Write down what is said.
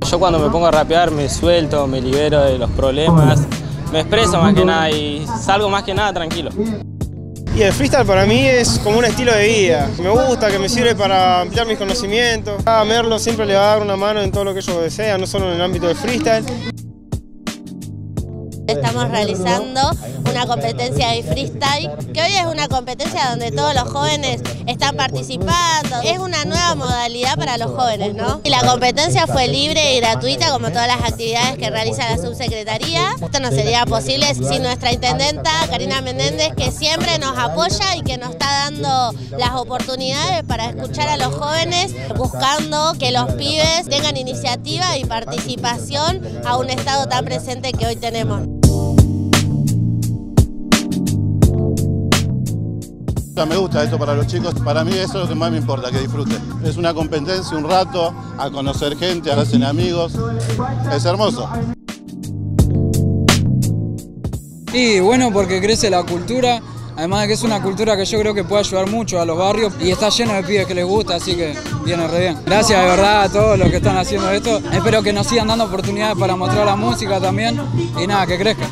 Yo cuando me pongo a rapear me suelto, me libero de los problemas, me expreso más que nada y salgo más que nada tranquilo. Y el freestyle para mí es como un estilo de vida. Me gusta, que me sirve para ampliar mis conocimientos. A Merlo siempre le va a dar una mano en todo lo que ellos desean, no solo en el ámbito del freestyle. Estamos realizando una competencia de freestyle, que hoy es una competencia donde todos los jóvenes están participando. Es una nueva modalidad para los jóvenes, ¿no? Y la competencia fue libre y gratuita, como todas las actividades que realiza la subsecretaría. Esto no sería posible sin nuestra intendenta, Karina Menéndez, que siempre nos apoya y que nos está dando las oportunidades para escuchar a los jóvenes, buscando que los pibes tengan iniciativa y participación a un estado tan presente que hoy tenemos. Me gusta esto para los chicos, para mí eso es lo que más me importa, que disfruten. Es una competencia, un rato, a conocer gente, a hacer amigos, es hermoso. Y bueno, porque crece la cultura, además de que es una cultura que yo creo que puede ayudar mucho a los barrios y está lleno de pibes que les gusta, así que viene re bien. Gracias de verdad a todos los que están haciendo esto, espero que nos sigan dando oportunidades para mostrar la música también y nada, que crezca.